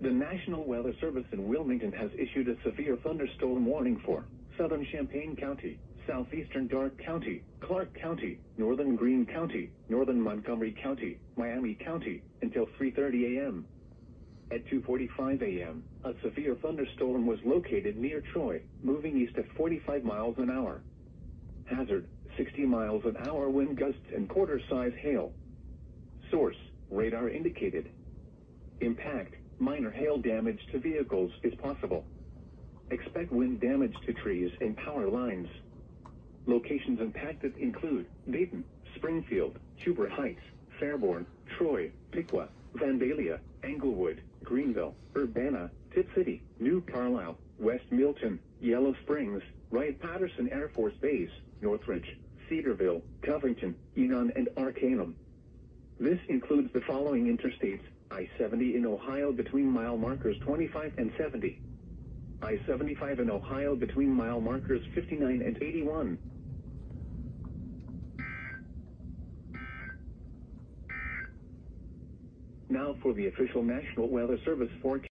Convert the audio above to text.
The National Weather Service in Wilmington has issued a severe thunderstorm warning for southern Champaign County, southeastern Darke County, Clark County, northern Greene County, northern Montgomery County, Miami County, until 3.30 a.m. At 2.45 a.m., a severe thunderstorm was located near Troy, moving east at 45 miles an hour. Hazard, 60 miles an hour wind gusts and quarter-size hail. Source, radar indicated. Impact, minor hail damage to vehicles is possible. Expect wind damage to trees and power lines. Locations impacted include Dayton, Springfield, Huber Heights, Fairborn, Troy, Piqua, Vandalia, Englewood, Greenville, Urbana, Tipp City, New Carlisle, West Milton, Yellow Springs, Wright-Patterson Air Force Base, Northridge, Cedarville, Covington, Enon, and Arcanum. This includes the following interstates, I-70 in Ohio between mile markers 25 and 70. I-75 in Ohio between mile markers 59 and 81. Now for the official National Weather Service forecast.